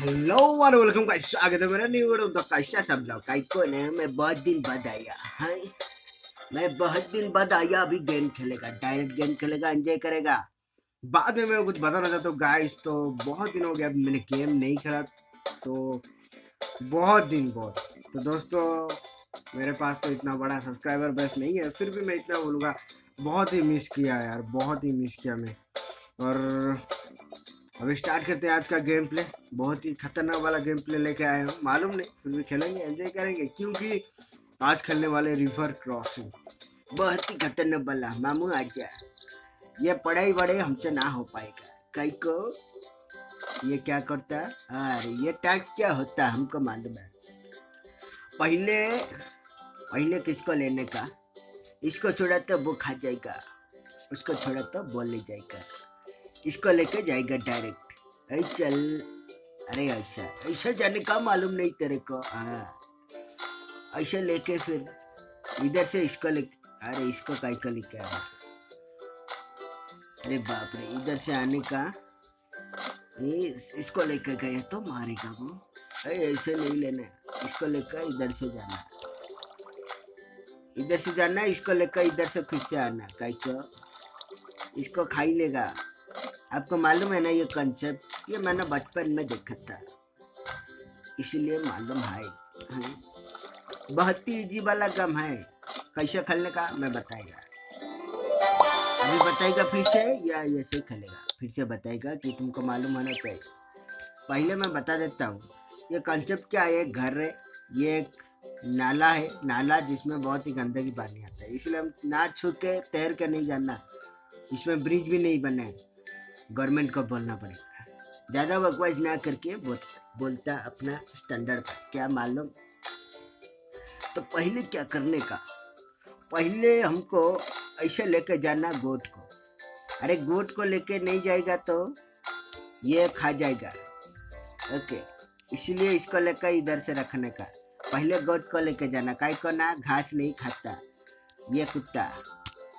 Hello और welcome guys स्वागत है मेरा न्यू वीडियो तो कैसा सब लोग काई को ने मैं बहुत दिन बाद आया। है मैं बहुत दिन बाद आया, अभी गेम खेलेगा डायरेक्ट गेम खेलेगा एंजॉय करेगा। बाद में मैं कुछ बताना चाहता हूँ गाइस तो बहुत दिन हो गया मैंने गेम नहीं खेला तो बहुत दिन बहुत। तो दोस्तों, मेरे पास तो इतना बड़ा सब्सक्राइबर बेस नहीं है, फिर भी मैं इतना बोलूँगा, बहुत ही मिस किया यार, बहुत ही मिस किया मैं। और अभी स्टार्ट करते हैं आज का गेम प्ले बहुत ही खतरनाक वाला गेम प्ले लेके आए हूँ मालूम नहीं, फिर भी खेलेंगे एंजॉय करेंगे, क्योंकि आज खेलने वाले रिवर क्रॉसिंग बहुत ही खतरनाक वाला, मामू आजा ये पढ़ाई बड़े हमसे ना हो पाएगा। कई को? ये क्या करता? है अरे, ये टैक्स क्या होता? है हमको मालूम है। पहले पहले किसको लेने का? इसको छोड़ा तो वो खा जाएगा। उसको छोड़ा तो बोल ले जाएगा। इसको लेके जाएगा डायरेक्ट अरे चल। अरे ऐसा। ऐसा जाने का मालूम नहीं तेरे को। हाँ। ऐसे लेके फिर इधर से इसको ले अरे इसको काय को लेके आया अरे बाप रे, इधर से आने का? ये इसको लेकर गया तो मारेगा वो। अरे ऐसे नहीं लेना। इसको लेकर इधर से जाना। इधर से जाना, इसको लेकर इधर से फिर से आना। काय को? इसको खाई लेगा। आपको मालूम है ना ये कंसेप्ट ये मैंने बचपन में देखा था। इसीलिए मालूम है। हाँ। बहुत ही इजी वाला गम है। कैसे खेलने का? मैं बताएगा। अभी बताएगा फिर से या ऐसे खेलेगा? फिर से बताएगा कि तुमको मालूम होना चाहिए। पहले मैं बता देता हूँ। ये कंसेप्ट क्या है? एक घर है। ये एक नाला है। नाला जिसमें बहुत ही गंदगी पानी आता है। इसलिए हम ना छू के तैर के नहीं जाना। इसमें ब्रिज भी नहीं बने गवर्नमेंट को बोलना पड़ेगा। ज़्यादा बकवास ना करके बोल, बोलता अपना स्टैंडर्ड क्या मालूम? तो पहले क्या करने का? पहले हमको ऐसे लेके जाना गोट को। अरे गोट को लेके नहीं जाएगा तो ये खा जाएगा। ओके इसलिए इसको लेकर इधर से रखने का। पहले गोट को लेके जाना। काय को ना? घास नहीं खाता। ये कुत्ता।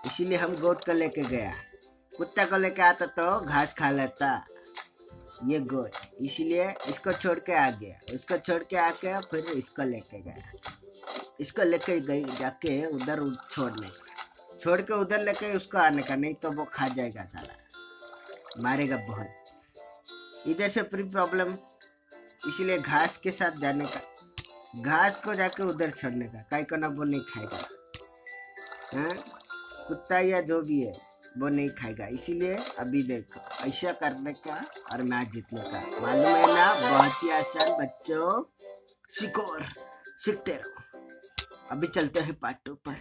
इसीलिए हम गोट को लेके गया। कुत्ता को लेके आता तो घास खा लेता। ये गोट। इसलिए इसको छोड़ के आ गया। इसको छोड़ के आके फिर इसको लेके गया। इसको लेके गई, जाके उधर छोड़ने। छोड़ के उधर लेके उसको आने का, नहीं तो वो खा जाएगा साला। मारेगा बहुत। इधर से पूरी प्रॉब्लम। इसीलिए घास के साथ जाने का, घास को जाके उधर छोड़ने का। कहीं को ना वो नहीं खाएगा। हाँ? कुत्ता या जो भी है। वो नहीं खाएगा। इसीलिए अभी देखो, ऐसा करने का और मैच जीतने का। मालूम है ना, बहुत ही आसान बच्चों, सीखो और सीखते रहो। अभी चलते हैं पार्ट टू पर।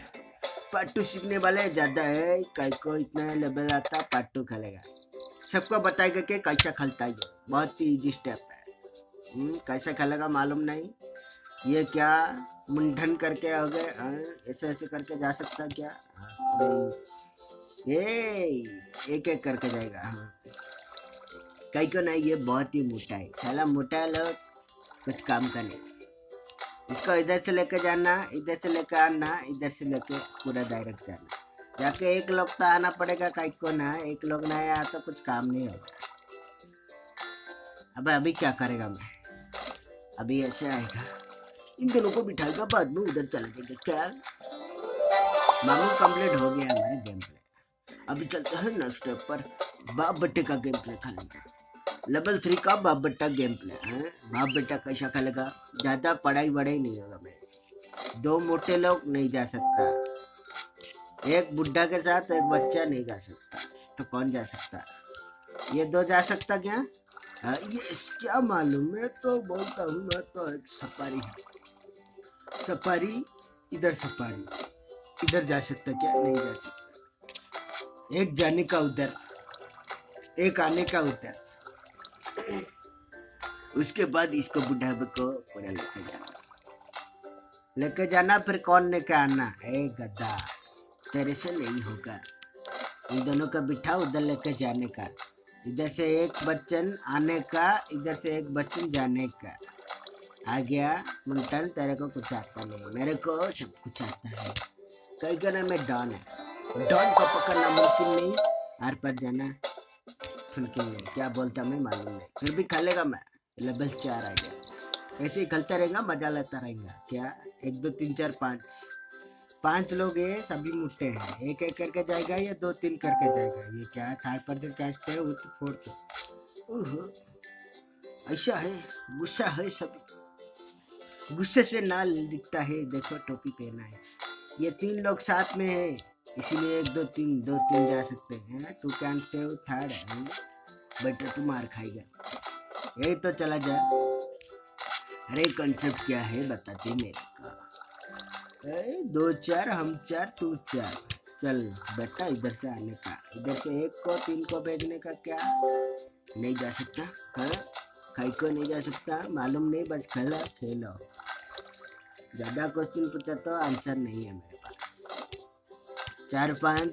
पार्ट टू सीखने वाले ज़्यादा है कई को इतना लेवल आता, पार्ट टू खेलेगा। सबको बताएगा कि कैसा खेलता है बहुत ही इजी स्टेप है। कैसा खेलेगा मालूम नहीं। ये क्या मुंडन करके हो गए ऐसे ऐसे करके जा सकता क्या? नहीं। ये एक एक करके जाएगा हाँ। कहीं को नहीं, ये बहुत ही मोटा है। साला मोटा लोग कुछ काम का नहीं इसको इधर से लेके जाना, इधर से लेके आना, इधर से लेके पूरा डायरेक्ट जाना। जाके एक लोग तो आना पड़ेगा, कहीं को ना, एक लोग ना आया तो कुछ काम नहीं होगा। अब अभी क्या करेगा मैं? अभी ऐसे आएगा। इन दोनों को बिठाएगा बाद में उधर चले जाएगा, क्या? मामू कंप्लीट हो गया। अभी चलते हैं नेक्स्ट स्टेप पर बाप बट्टे का गेम प्ले खेलेंगे लेवल थ्री का बाप बट्टा गेम प्ले है। बाप बेटा कैसा खेलेगा? ज़्यादा पढ़ाई वढ़ाई नहीं होगा मैं दो मोटे लोग नहीं जा सकता। एक बुढ़ा के साथ एक बच्चा नहीं जा सकता। तो कौन जा सकता? ये दो जा सकता क्या? आ, ये क्या मालूम मैं तो बोलता हूँ मैं तो एक सफारी सफारी? इधर सफारी। इधर जा सकता क्या? नहीं जा सकता। एक जाने का उधर, एक आने का उधर। उसके बाद इसको बुढ़ा को पूरा लेके जाना। लेके जाना फिर कौन लेके आना? है गद्दा, तेरे से नहीं होगा। इन दोनों का बिठा उधर लेके जाने का। इधर से एक बच्चन आने का, इधर से एक बच्चन जाने का। आ गया मुंटन तेरे को कुछ आता नहीं। मेरे को सब कुछ आता है। कई कहना मैं डॉन है। डॉन को पकड़ना मुमकिन नहीं। आर पर जाना। सुन के क्या बोलता मैं मालूम नहीं। फिर भी खा लेगा मैं। लेवल चार आ गया। ऐसे ही खेलता रहेगा, मज़ा लेता रहेगा। क्या? एक, दो, तीन, चार, पाँच। पाँच लोग ये सभी मुट्टे हैं। एक एक करके जाएगा या दो, तीन करके जाएगा? ये क्या? थर्ड पर जो कैस्ट है, वो तो फोर्थ ऐसा है, गुस्सा है सब। गुस्से से नाल दिखता है, देखो टोपी पहना है। ये तीन लोग साथ में है। इसीलिए एक दो तीन दो तीन जा सकते हैं। टू कैन स्टे थर्ड है बेटर तू मार खाएगा। यही तो चला जा। अरे कंसेप्ट क्या है बताते मेरे को। ए, दो चार हम चार तू चार। चल बेटा इधर से आने का। इधर से एक को तीन को भेजने का क्या? नहीं जा सकता। हाँ? कहीं को नहीं जा सकता। मालूम नहीं बस खेलो खेलो। ज़्यादा क्वेश्चन पूछा तो आंसर नहीं है मेरे पास। चार पाँच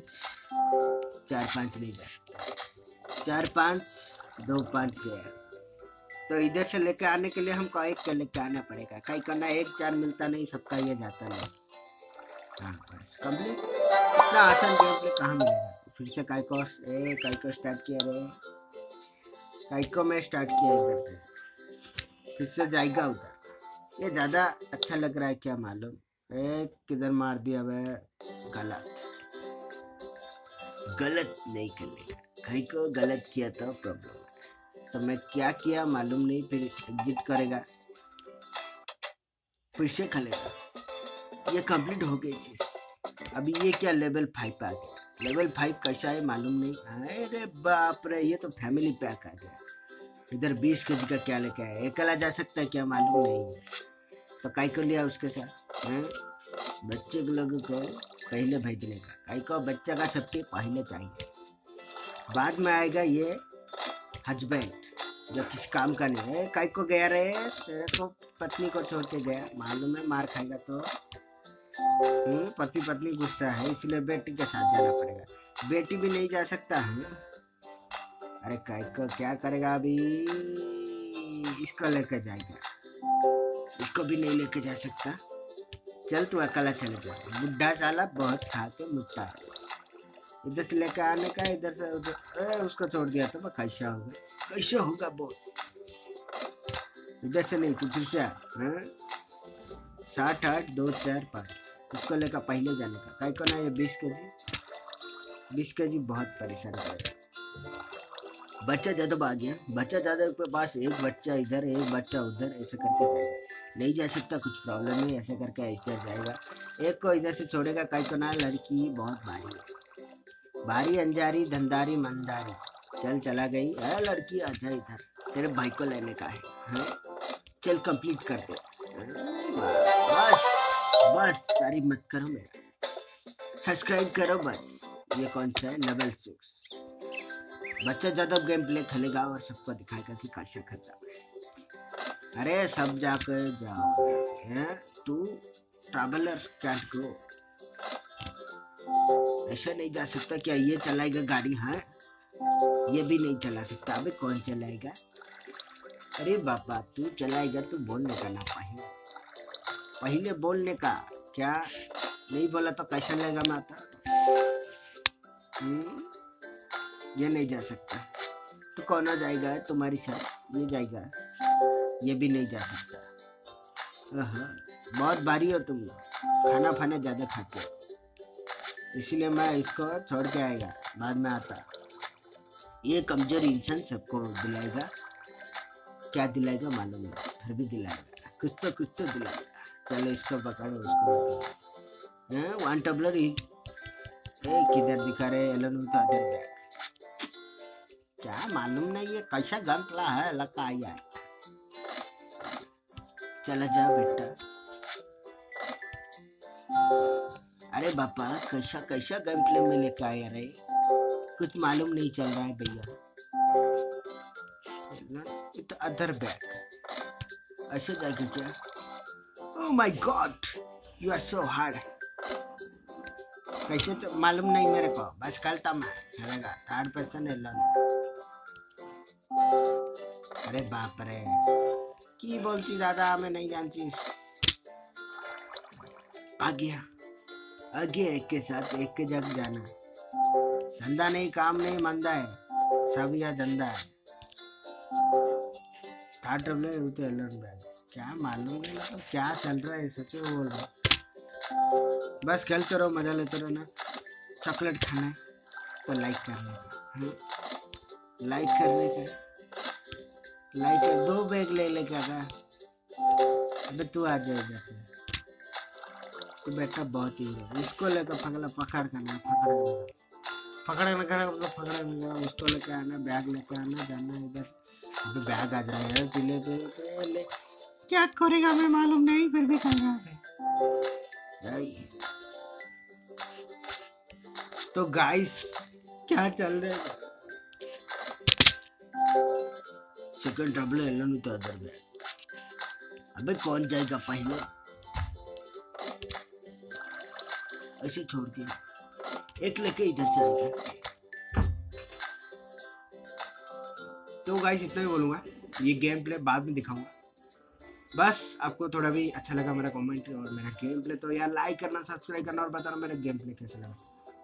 चार पाँच नहीं सकता चार पाँच, दो पाँच गया। तो इधर से लेके आने के लिए हमको एक के लेके आना पड़ेगा। कहीं करना एक चार मिलता नहीं, सबका ये जाता नहीं। हाँ बस। कंप्लीट। इतना आसान गेम प्ले कहाँ मिलेगा? फिर से काय को ए काय को स्टार्ट किया रे। काय को मैं स्टार्ट किया इधर से। फिर से जाएगा उधर। ये ज़्यादा अच्छा लग रहा है क्या मालूम? एक किधर मार दिया वह गलत। गलत नहीं करने कहीं को गलत किया तो प्रॉब्लम तो मैं क्या किया मालूम नहीं, फिर एग्जिट करेगा। फिर से खेलेगा ये कंप्लीट हो गई चीज़। अभी ये क्या लेवल फाइव पे आ गया? लेवल फाइव कैसा है मालूम नहीं। अरे बाप रे, ये तो फैमिली पैक आ गया। इधर बीस के जी का क्या लेके आया? अकेला जा सकता है क्या मालूम नहीं। तो काई को लिया उसके साथ? बच्चे के लोगों को पहले भेजने का काई को बच्चा का सबके पहले चाहिए। बाद में आएगा ये हस्बैंड जो किस काम का नहीं है कई को गया रहे तेरे को पत्नी को छोड़ के गया। मालूम है मार खाएगा तो। हम्म, पति पत्नी गुस्सा है इसलिए बेटी के साथ जाना पड़ेगा। बेटी भी नहीं जा सकता है अरे कई को क्या करेगा अभी? इसको लेकर जाएगा। इसको भी नहीं लेके जा सकता। चल तू अकेला चले जा बुढ़ा साला बहुत खा के मुट्टा है इधर से लेकर आने का, इधर से उधर। उसको छोड़ दिया तो कैसा होगा कैसे होगा बोल। इधर से नहीं, तू फिर से साठ आठ, दो, चार, पाँच। उसको लेकर पहले जाने का। कहीं को ना ये बीस के जी बीस के जी बहुत परेशान करेगा बच्चा ज़्यादा आ गया। बच्चा ज़्यादा के पास, एक बच्चा इधर, एक बच्चा उधर, ऐसे करके। नहीं जा सकता कुछ प्रॉब्लम नहीं ऐसे करके ऐसे जाएगा। एक को इधर से छोड़ेगा कहीं तो ना लड़की बहुत भारी है। भारी अंजारी धंधारी मंदारी। चल चला गई। है लड़की अच्छा इधर। तेरे भाई को लेने का है, है? चल कंप्लीट कर दे। बस बस तारीफ़ मत करो मेरा। सब्सक्राइब करो बस। ये कौन सा है? लेवल सिक्स बच्चा ज़्यादा गेम प्ले खेलेगा और सबको दिखाएगा कि कैसे खेलता है। अरे सब जाकर जाओ। तू ट्रैवलर कैंट गो ऐसा नहीं जा सकता क्या? ये चलाएगा गाड़ी हाँ? ये भी नहीं चला सकता। अबे कौन चलाएगा? अरे बापा तू चलाएगा तो बोलने का ना पहले। पहले बोलने का? क्या? नहीं बोला तो कैसा लगेगा माता? हम्म, ये नहीं जा सकता। तो कौन जाएगा? तुम्हारी साथ ये जाएगा। ये भी नहीं जा सकता। बहुत भारी हो तुम खाना फाना ज़्यादा खाते हो। इसीलिए मैं इसको छोड़ के आएगा, बाद में आता। ये कमज़ोर इंसान सबको दिलाएगा। क्या दिलाएगा मालूम नहीं, फिर भी दिलाएगा। कुछ तो कुछ तो दिलाएगा। चलो इसको पकड़ो, उसको वन टबलर ही। किधर दिखा रहे एलन तो अदर बैग क्या मालूम नहीं ये कैसा गन प्ला है, लगा आया। चला जा बेटा। अरे बापा, कैसा कैसा गेम प्ले में लेके आया रे? कुछ मालूम नहीं चल रहा है भैया। It other bag. ऐसे जाके क्या? ओह my god you are so hard कैसे तो मालूम नहीं मेरे को। बस कल मैं चलेगा थर्ड पर्सन है अरे बाप रे। की बोलती, दादा, मैं नहीं जानती। आ गया। आगे एक के साथ एक के जग जाना। धंधा नहीं, काम नहीं, मंदा है। सब यह धंधा है। साठ डब्ल्यू है तो एलन बैग क्या मालूम है मतलब क्या चल रहा है सच में बोल रहा बस खेलते रहो, मज़ा लेते रहो ना चॉकलेट खाना है तो लाइक करने लाइक करने का। लाइक कर दो बैग ले ले क्या अबे तू आ जाए इधर से। तू बेटा बहुत ही है। इसको लेकर पकड़ा, पकड़ करना पकड़ पकड़ने का मतलब पकड़ने का उसको लेके आना, बैग लेके आना, जाना इधर। अबे बैग आ जाए यार पीले पे, पहले। क्या करेगा मैं मालूम नहीं, फिर भी कर है? तो गाइस क्या चल रहा है? एलन तो में। अबे कौन जाएगा पहले? ऐसे छोड़ दिया एक लेके इधर से तो गाइस इतना ही बोलूँगा। ये गेम प्ले बाद में दिखाऊँगा। बस, आपको थोड़ा भी अच्छा लगा मेरा कमेंट और मेरा गेम प्ले तो यार लाइक करना सब्सक्राइब करना और बताना मेरा गेम प्ले कैसा लगा।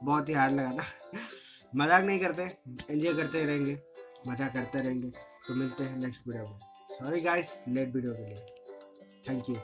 बहुत ही हार्ड लगा ना। मज़ाक नहीं करते एंजॉय करते रहेंगे। मज़ा करते रहेंगे। तो मिलते हैं नेक्स्ट वीडियो में। सॉरी गाइस लेट वीडियो के लिए। Thank you